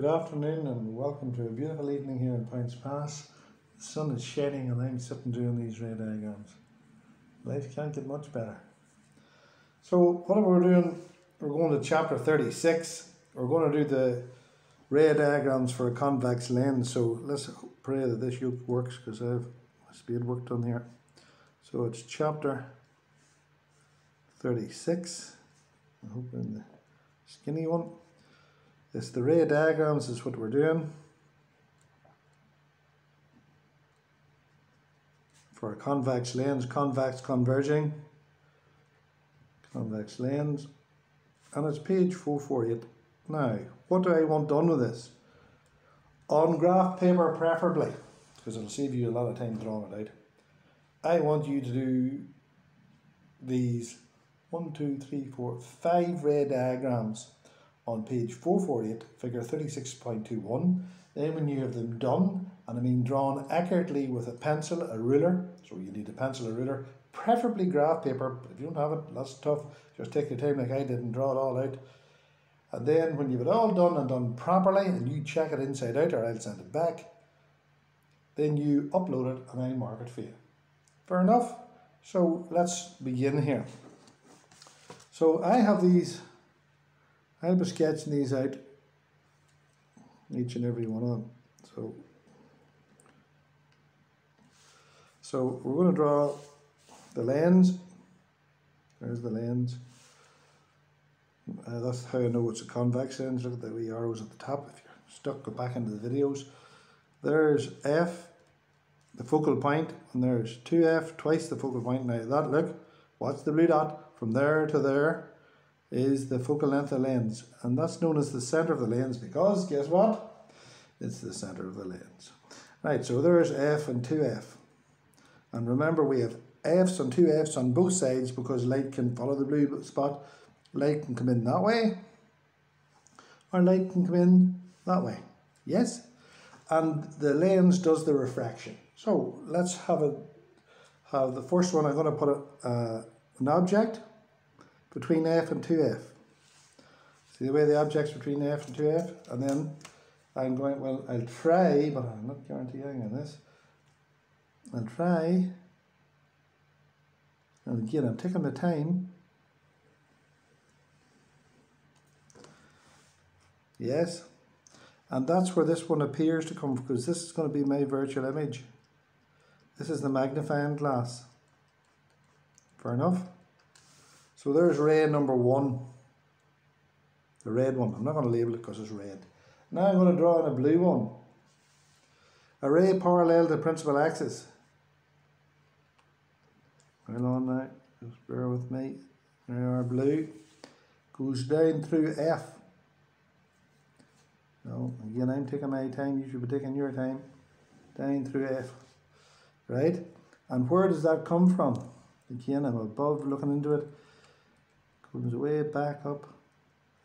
Good afternoon and welcome to a beautiful evening here in Poyntzpass. The sun is shining and I'm sitting doing these ray diagrams. Life can't get much better. So what we're doing, we're going to chapter 36. We're going to do the ray diagrams for a convex lens. So let's pray that this yoke works because I have my speed work done here. So it's chapter 36. I hope in the skinny one. It's the ray diagrams is what we're doing. For a convex lens, convex converging, convex lens, and it's page 448. Now, what do I want done with this? On graph paper preferably, because it'll save you a lot of time drawing it out. I want you to do these one, two, three, four, five ray diagrams on page 448, figure 36.21. Then when you have them done, and I mean drawn accurately with a pencil, a ruler, so you need a pencil, a ruler, preferably graph paper, but if you don't have it, that's tough, just take your time like I did and draw it all out. And then when you've it all done and done properly, and you check it inside out or I'll send it back, then you upload it and I mark it for you. Fair enough? So let's begin here. So I have these I'll be sketching these out, each and every one of them. So, so we're going to draw the lens. There's the lens. Uh, that's how I know it's a convex lens. Look at the wee arrows at the top. If you're stuck, go back into the videos. There's F, the focal point, and there's 2F, twice the focal point. Now that, look, what's the blue dot? From there to there, is the focal length of the lens and that's known as the center of the lens because guess what? It's the center of the lens. Right so there's f and 2f and remember we have f's and 2f's on both sides because light can follow the blue spot. Light can come in that way or light can come in that way. Yes? And the lens does the refraction. So let's have a have the first one. I'm going to put a, uh, an object between f and 2f. See the way the object's between f and 2f? And then I'm going, well, I'll try, but I'm not guaranteeing on this. I'll try, and again, I'm taking my time. Yes, and that's where this one appears to come from, because this is going to be my virtual image. This is the magnifying glass. Fair enough? So there's ray number one, the red one. I'm not going to label it because it's red. Now I'm going to draw in a blue one. A ray parallel to the principal axis. Hold on now, just bear with me. There our blue. Goes down through F. No, again I'm taking my time, you should be taking your time. Down through F. Right? And where does that come from? Again, I'm above looking into it comes way back up.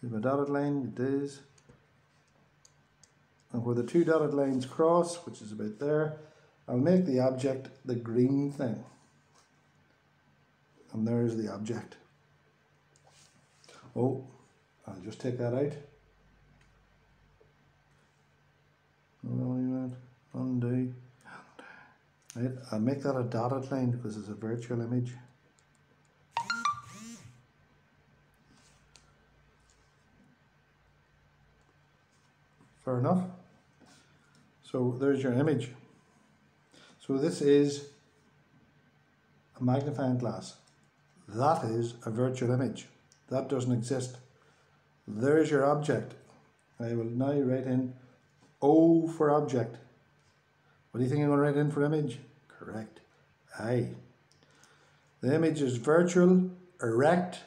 There's my dotted line, it is. And where the two dotted lines cross, which is about there, I'll make the object the green thing. And there's the object. Oh, I'll just take that out. Undo. Right, I'll make that a dotted line because it's a virtual image. Fair enough. So there's your image. So this is a magnifying glass. That is a virtual image. That doesn't exist. There's your object. I will now write in O for object. What do you think I'm going to write in for image? Correct. I. The image is virtual, erect,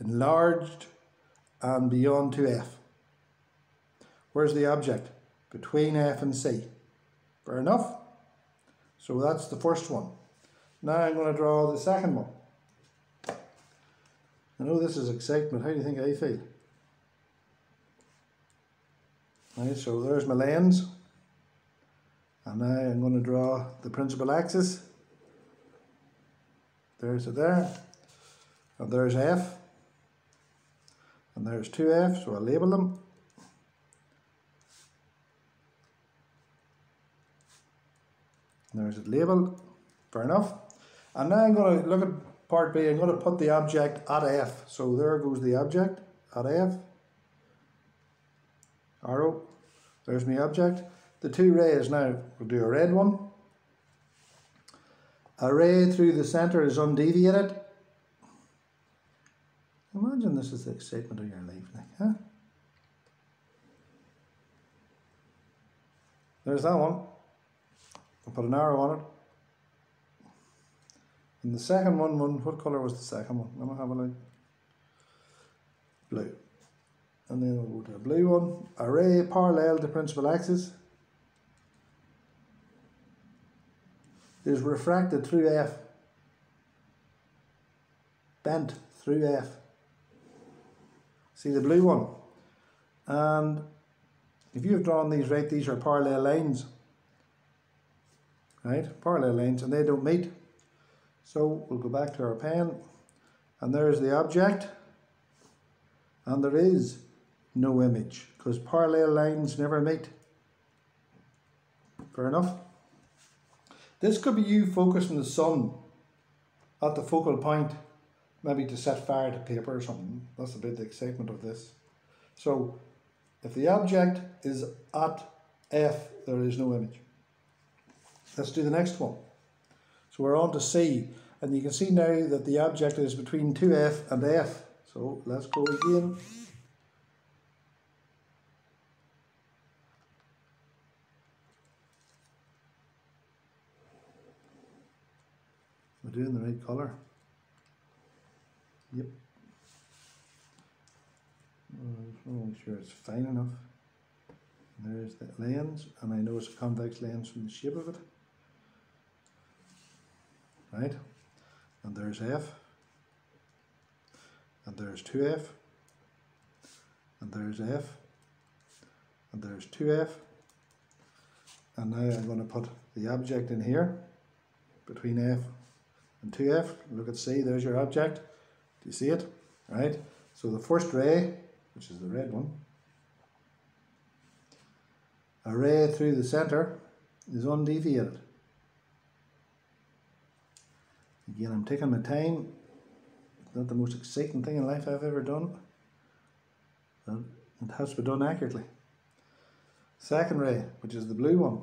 enlarged, and beyond 2f. Where's the object? Between F and C. Fair enough? So that's the first one. Now I'm going to draw the second one. I know this is excitement. How do you think I feel? Right, so there's my lens. And now I'm going to draw the principal axis. There's it there. And there's F. And there's 2F, so I'll label them. There's it labelled. Fair enough. And now I'm going to look at part B. I'm going to put the object at F. So there goes the object at F. Arrow. There's my object. The two rays now, we'll do a red one. A ray through the centre is undeviated. Imagine this is the excitement of your life, Nick, huh? There's that one. I'll put an arrow on it. And the second one, one what colour was the second one? Let me have a look. Blue. And then we'll go to the blue one. Array parallel to principal axis. Is refracted through F. Bent through F. See the blue one? And if you have drawn these right, these are parallel lines. Right? Parallel lines and they don't meet. So we'll go back to our pen and there's the object and there is no image because parallel lines never meet. Fair enough. This could be you focusing the sun at the focal point, maybe to set fire to paper or something. That's a bit the excitement of this. So if the object is at F, there is no image. Let's do the next one. So we're on to C, and you can see now that the object is between 2F and F. So let's go again. We're doing the right colour. Yep. I'm not sure it's fine enough. There's the lens, and I know it's a convex lens from the shape of it right? And there's F, and there's 2F, and there's F, and there's 2F, and now I'm going to put the object in here, between F and 2F, look at C, there's your object, do you see it? Right, so the first ray, which is the red one, a ray through the centre is undeviated. Again, I'm taking my time. It's not the most exciting thing in life I've ever done. But it has to be done accurately. Second ray, which is the blue one.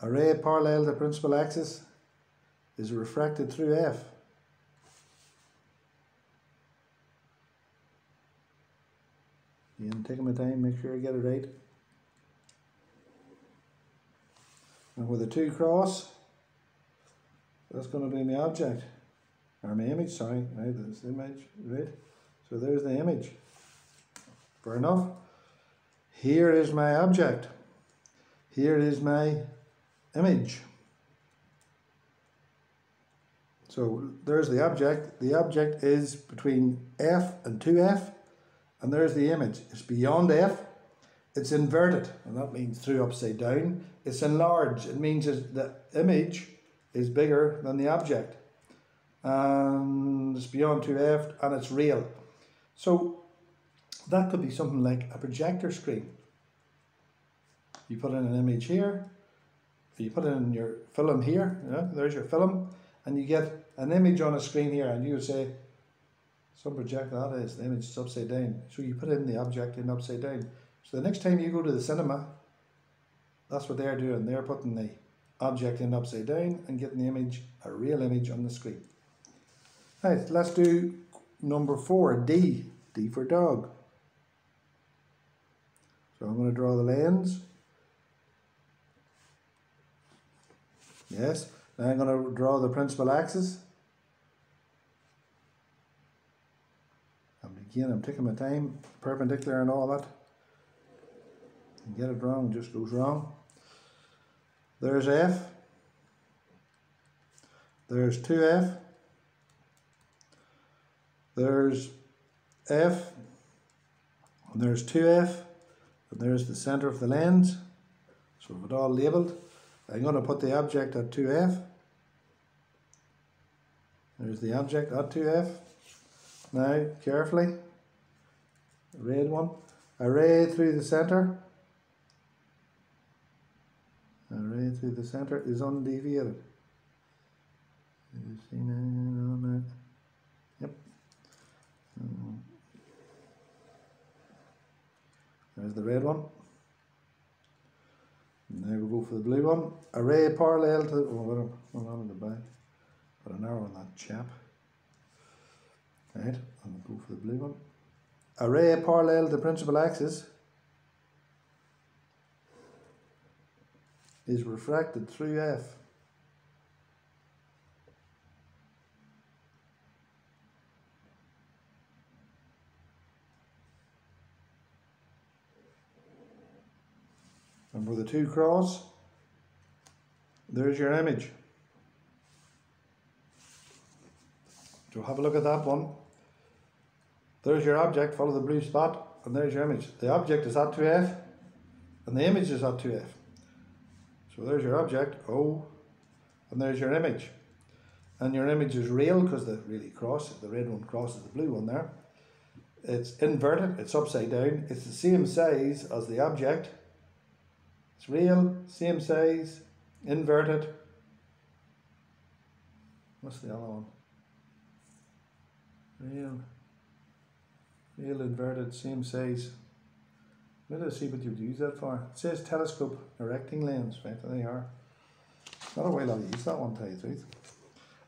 A ray parallel to the principal axis is refracted through F. Again, taking my time, make sure I get it right. And with the two cross, that's going to be my object, or my image, sorry, right, this image, right? So there's the image. Fair enough. Here is my object. Here is my image. So there's the object. The object is between F and 2F, and there's the image. It's beyond F. It's inverted, and that means through upside down. It's enlarged. It means that the image is bigger than the object and it's beyond 2F and it's real. So that could be something like a projector screen. You put in an image here, you put in your film here, there's your film, and you get an image on a screen here and you would say, some projector that is, the image is upside down. So you put in the object in upside down. So the next time you go to the cinema, that's what they're doing. They're putting the object in upside down and getting the image, a real image on the screen. Right, let's do number four, D. D for dog. So I'm going to draw the lens. Yes, now I'm going to draw the principal axis. And again, I'm taking my time, perpendicular and all that. And get it wrong, just goes wrong. There's F. There's 2F. There's F. And there's 2F. And there's the center of the lens. So we've it all labelled. I'm going to put the object at 2F. There's the object at 2F. Now, carefully, red one, a ray through the centre through the center is undeviated. You see that on that? Yep. Mm. There's the red one. Now we go for the blue one. Array parallel to, oh, what on in the back? Put an arrow on that chap. Right, and we'll go for the blue one. Array parallel to the principal axis is refracted through F. And for the two cross, there's your image. So have a look at that one. There's your object, follow the blue spot, and there's your image. The object is at 2F, and the image is at 2F. So there's your object, O, and there's your image. And your image is real because the really cross, the red one crosses the blue one there. It's inverted, it's upside down. It's the same size as the object. It's real, same size, inverted. What's the other one? Real, real inverted, same size. Let us see what you'd use that for. It says telescope erecting lens, right? There they are. Not a while I'll use that one, tell you the truth.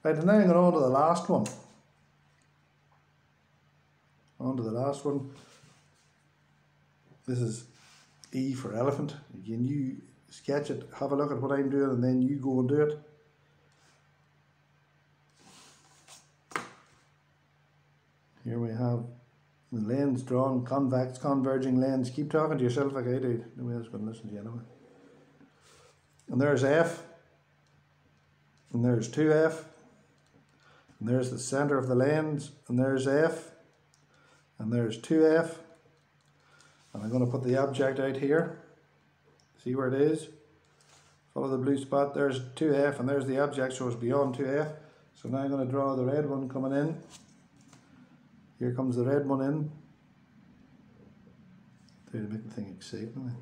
Right, and now I'm going on to the last one. On to the last one. This is E for elephant. Again, you sketch it, have a look at what I'm doing, and then you go and do it. Here we have the lens drawn, convex, converging lens. Keep talking to yourself like I do. Nobody else going to listen to you anyway. And there's F. And there's 2F. And there's the center of the lens. And there's F. And there's 2F. And I'm going to put the object out here. See where it is? Follow the blue spot. There's 2F and there's the object, so it's beyond 2F. So now I'm going to draw the red one coming in. Here comes the red one in. To make the thing exciting. Eh?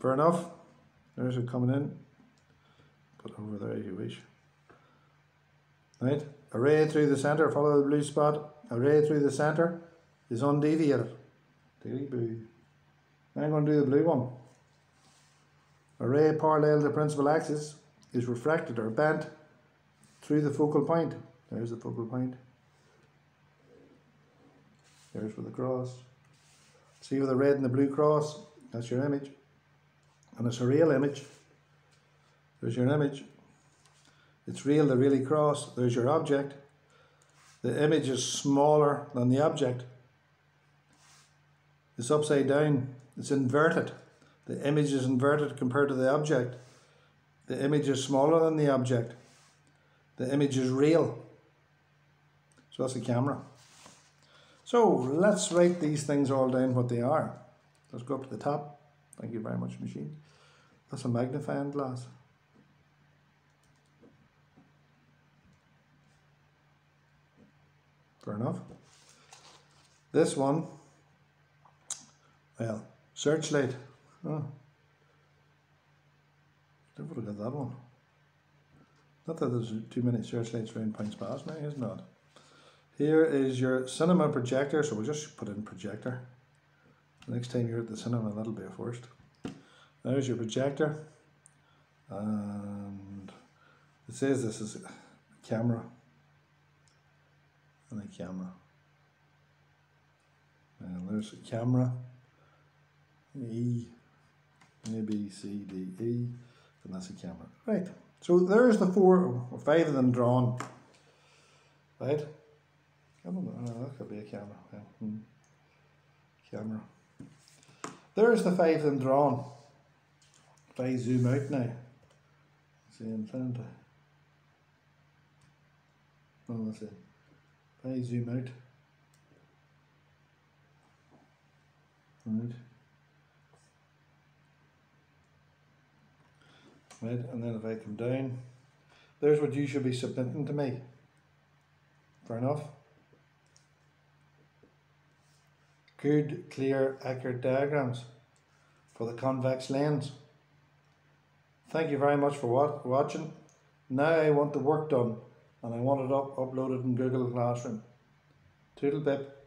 Fair enough. There's it coming in. Put over there if you wish. Right. Array through the centre, follow the blue spot. Array through the centre is undeviated. Now I'm going to do the blue one. Array parallel to the principal axis is refracted or bent through the focal point. There's the focal point. There's where the cross. See with the red and the blue cross? That's your image. And it's a real image. There's your image. It's real, the really cross. There's your object. The image is smaller than the object. It's upside down. It's inverted. The image is inverted compared to the object. The image is smaller than the object. The image is real. So that's the camera. So let's write these things all down what they are. Let's go up to the top. Thank you very much, machine. That's a magnifying glass. Fair enough. This one, well, searchlight. Oh. Never look at that one. Not that there's too many searchlights around Poyntzpass now, is not. Here is your cinema projector, so we'll just put in projector. Next time you're at the cinema, that'll be a first. There's your projector. And it says this is a camera. And a camera. And there's a camera. E, A, B, C, D, E. And that's a camera. Right. So there's the four or five of them drawn. Right. I know, that could be a camera. Yeah. Hmm. Camera. There's the five of them drawn. If I zoom out now, see in front. Oh, that's it. If I zoom out. Right. Right, and then if I come down, there's what you should be submitting to me. Fair enough. Good, clear, accurate diagrams for the convex lens. Thank you very much for wa- watching. Now I want the work done and I want it up- uploaded in Google Classroom. Toodle pip.